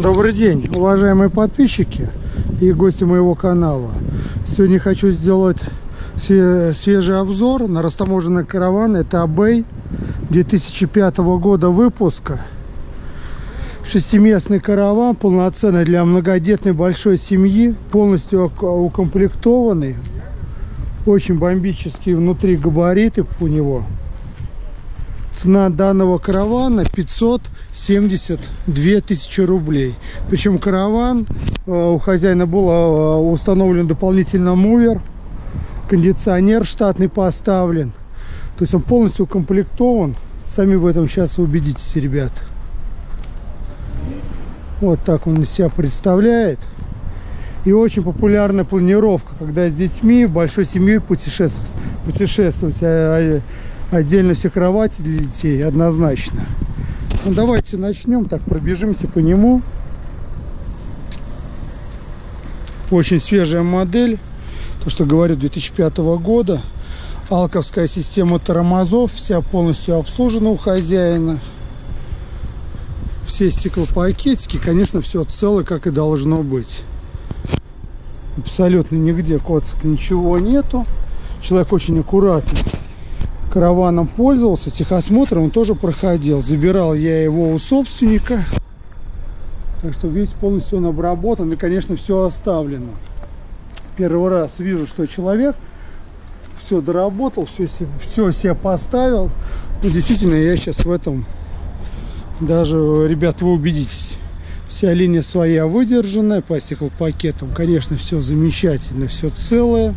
Добрый день, уважаемые подписчики и гости моего канала. Сегодня хочу сделать свежий обзор на растаможенный караван. Это Абей 2005 года выпуска. Шестиместный караван, полноценный для многодетной большой семьи, полностью укомплектованный. Очень бомбические внутри габариты у него. Цена данного каравана 572 тысячи рублей. Причем караван э, у хозяина был э, установлен дополнительно мувер, кондиционер штатный поставлен. То есть он полностью укомплектован. Сами в этом сейчас убедитесь, ребят. Вот так он себя представляет. И очень популярная планировка, когда с детьми, большой семьей путешествовать. путешествовать. Отдельно все кровати для детей, однозначно. Ну, давайте начнем, так пробежимся по нему. Очень свежая модель, то, что говорю, 2005 года. Алковская система тормозов, вся полностью обслужена у хозяина. Все стеклопакетики, конечно, все целое, как и должно быть. Абсолютно нигде коцок ничего нету. Человек очень аккуратный караваном пользовался, техосмотром он тоже проходил. Забирал я его у собственника. Так что весь полностью он обработан и, конечно, все оставлено. Первый раз вижу, что человек все доработал, все, все себе поставил. Ну, действительно, я сейчас в этом даже, ребят, вы убедитесь. Вся линия своя выдержанная, по стеклопакетам, конечно, все замечательно, все целое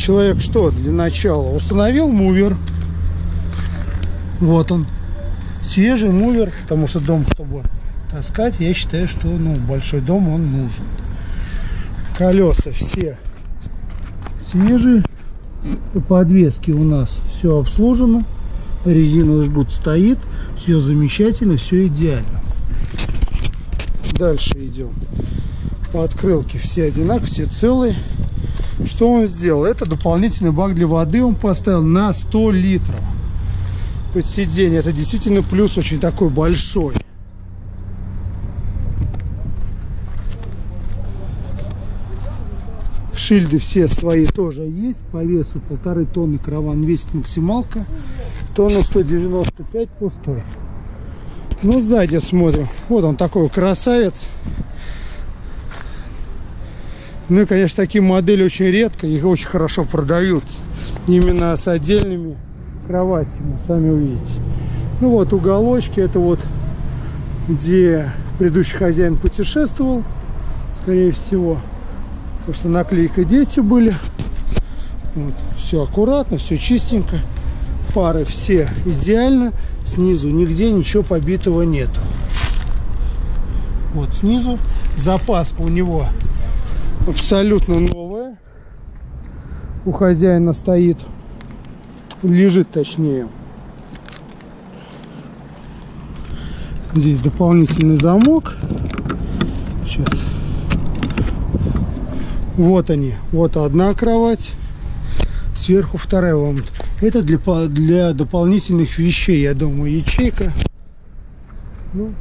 человек что для начала? Установил мувер. Вот он. Свежий мувер, потому что дом, чтобы таскать, я считаю, что ну, большой дом он нужен. Колеса все свежие. Подвески у нас все обслужено. Резина жгут стоит. Все замечательно, все идеально. Дальше идем. По открылке все одинаковые, все целые. Что он сделал? Это дополнительный бак для воды он поставил на 100 литров под сиденье. Это действительно плюс очень такой большой. Шильды все свои тоже есть. По весу полторы тонны караван весит максималка. Тонна 195 пустой. Ну, сзади смотрим. Вот он такой красавец. Ну и, конечно, такие модели очень редко, их очень хорошо продаются. Именно с отдельными кроватями, сами увидите. Ну вот уголочки, это вот где предыдущий хозяин путешествовал, скорее всего. Потому что наклейка дети были. Вот, все аккуратно, все чистенько. Фары все идеально. Снизу нигде ничего побитого нету. Вот снизу запаска у него абсолютно новая. У хозяина стоит, лежит точнее. Здесь дополнительный замок. Сейчас. Вот они. Вот одна кровать. Сверху вторая вам. Это для, для дополнительных вещей, я думаю, ячейка. Ну,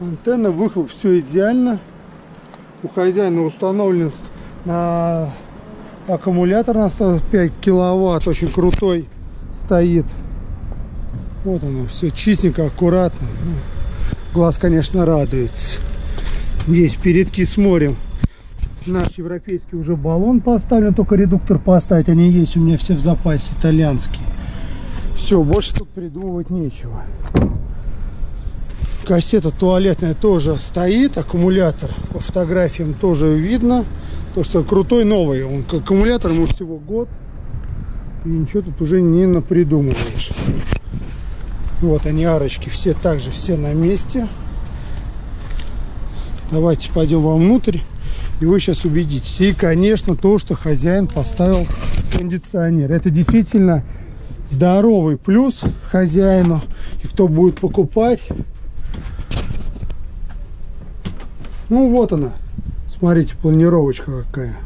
антенна, выхлоп, все идеально у хозяина установлен на аккумулятор на 105 киловатт, очень крутой стоит. Вот оно, все чистенько, аккуратно. Ну, глаз, конечно, радуется. Здесь передки с морем. Наш европейский уже баллон поставлен, только редуктор поставить. Они есть у меня все в запасе, итальянские. Все, больше тут придумывать нечего. Кассета туалетная тоже стоит, аккумулятор по фотографиям тоже видно. То, что крутой новый, он аккумулятор ему всего год. И ничего тут уже не напридумываешь. Вот они арочки, все также все на месте. Давайте пойдем вовнутрь, и вы сейчас убедитесь. И, конечно, то, что хозяин поставил кондиционер. Это действительно здоровый плюс хозяину. И кто будет покупать, Ну вот она. Смотрите, планировочка какая.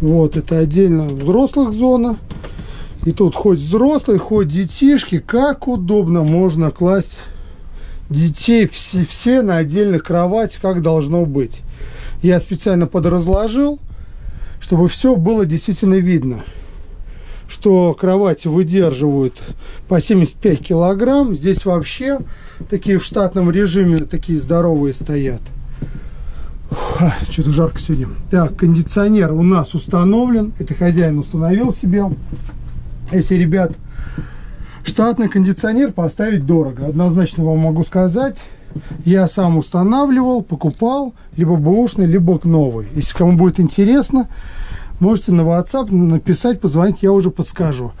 Вот, это отдельно взрослых зона. И тут хоть взрослые, хоть детишки, как удобно можно класть детей, все, все на отдельных кровати, как должно быть. Я специально подразложил, чтобы все было действительно видно что кровати выдерживают по 75 килограмм. Здесь вообще такие в штатном режиме, такие здоровые стоят. Что-то жарко сегодня. Так, кондиционер у нас установлен. Это хозяин установил себе. Если, ребят, штатный кондиционер поставить дорого. Однозначно вам могу сказать. Я сам устанавливал, покупал, либо бэушный, либо новый. Если кому будет интересно, можете на WhatsApp написать, позвонить, я уже подскажу.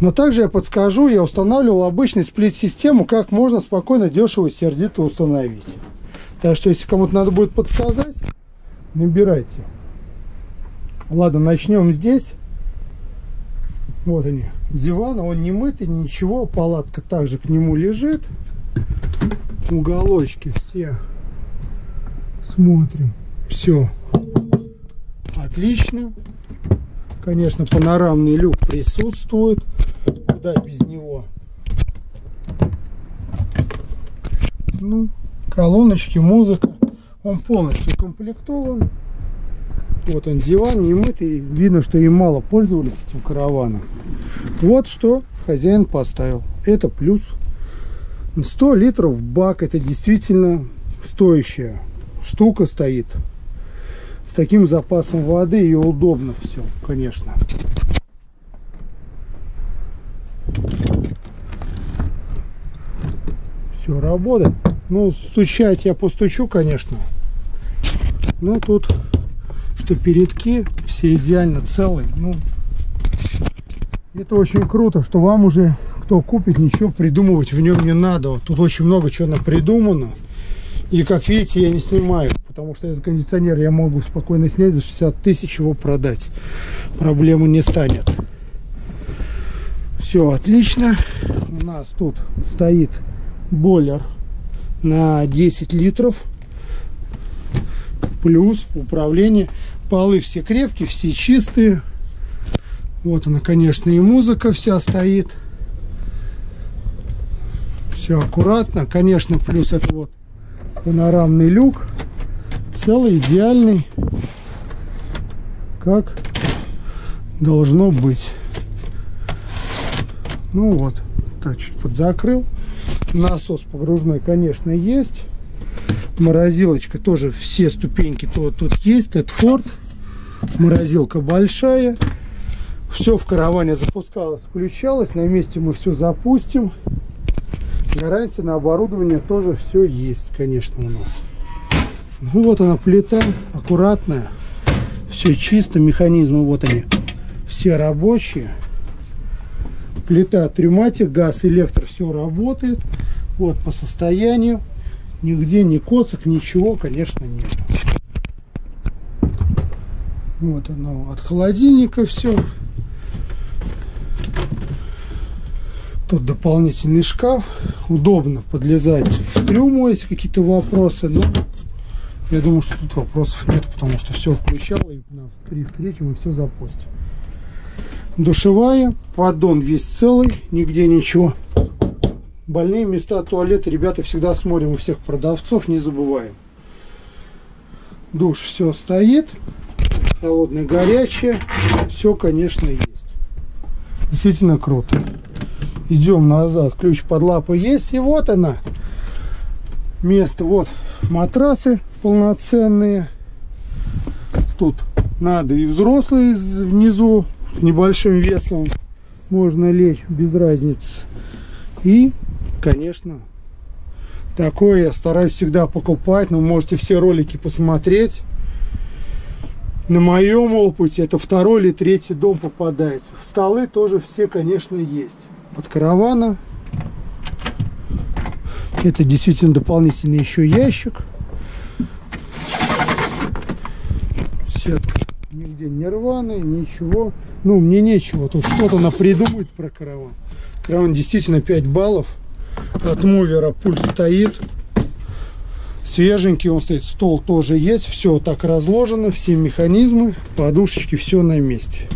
Но также я подскажу, я устанавливал обычный сплит-систему, как можно спокойно, дешево и сердито установить. Так что, если кому-то надо будет подсказать, набирайте. Ладно, начнем здесь. Вот они, диван, он не мытый, ничего, палатка также к нему лежит. Уголочки все. Смотрим. Все. Отлично. Конечно, панорамный люк присутствует. Куда без него? Ну, колоночки, музыка. Он полностью комплектован. Вот он диван, не мытый. Видно, что им мало пользовались этим караваном. Вот что хозяин поставил. Это плюс. 100 литров бак. Это действительно стоящая штука стоит с таким запасом воды и удобно все, конечно. Все работает. Ну, стучать я постучу, конечно. Но тут, что передки все идеально целые. Ну, это очень круто, что вам уже, кто купит, ничего придумывать в нем не надо. Тут очень много чего придумано. И, как видите, я не снимаю потому что этот кондиционер я могу спокойно снять за 60 тысяч его продать проблемы не станет все отлично у нас тут стоит бойлер на 10 литров плюс управление. Полы все крепкие все чистые. Вот она конечно и музыка вся стоит. Все аккуратно. Конечно плюс это вот панорамный люк. Целый, идеальный, как должно быть. Ну вот, так чуть подзакрыл. Насос погружной, конечно, есть. Морозилочка тоже, все ступеньки то тут есть. Тедфорд. Морозилка большая. Все в караване запускалось, включалось. На месте мы все запустим. Гарантия на оборудование тоже все есть, конечно, у нас. Ну вот она плита, аккуратная. Все чисто, механизмы вот они. Все рабочие. Плита трюматик, газ, электро, все работает. Вот по состоянию. Нигде ни коцок, ничего, конечно, нет. Вот оно от холодильника все. Тут дополнительный шкаф. Удобно подлезать в трюму, если какие-то вопросы. Но я думаю, что тут вопросов нет, потому что все включал и на три встречи мы все запустим. Душевая, поддон весь целый, нигде ничего. Больные места туалета, ребята, всегда смотрим у всех продавцов, не забываем. Душ все стоит, холодное, горячее, все, конечно, есть. Действительно круто. Идем назад, ключ под лапой есть, и вот она. Место, вот матрасы полноценные. Тут надо и взрослые внизу с небольшим весом можно лечь без разницы. И, конечно, такое я стараюсь всегда покупать. Но можете все ролики посмотреть. На моем опыте это второй или третий дом попадается. В столы тоже все, конечно, есть. От каравана. Это действительно дополнительный еще ящик. сетка. Нигде не рваный, ничего. Ну, мне нечего тут что-то на придумать про караван. Караван действительно 5 баллов. От мувера пульт стоит. Свеженький он стоит, стол тоже есть. Все так разложено, все механизмы, подушечки, все на месте.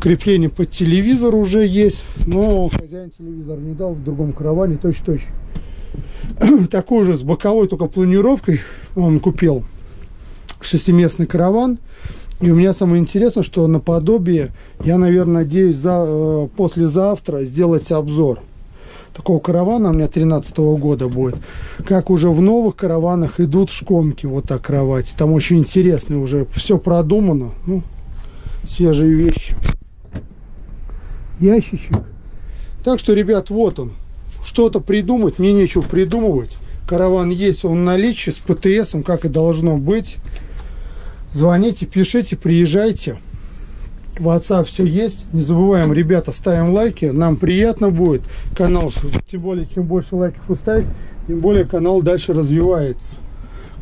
Крепление под телевизор уже есть, но хозяин телевизор не дал в другом караване, точь-точь. такой же с боковой только планировкой он купил шестиместный караван. И у меня самое интересное, что наподобие, я, наверное, надеюсь, за, э, послезавтра сделать обзор такого каравана у меня 13 -го года будет. Как уже в новых караванах идут шкомки вот так кровати. Там очень интересно уже, все продумано. Ну, свежие вещи. Ящичек. Так что, ребят, вот он. Что-то придумать, мне нечего придумывать. Караван есть, он в наличии с ПТСом, как и должно быть. Звоните, пишите, приезжайте. WhatsApp все есть. Не забываем, ребята, ставим лайки. Нам приятно будет. Канал, тем более, чем больше лайков вы ставите, тем более канал дальше развивается.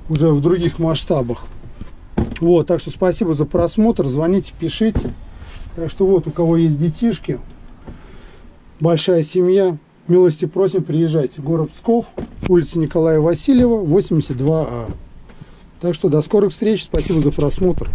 Уже в других масштабах. Вот, так что спасибо за просмотр. Звоните, пишите. Так что вот, у кого есть детишки, большая семья, милости просим, приезжайте. Город Псков, улица Николая Васильева, 82А. Так что до скорых встреч. Спасибо за просмотр.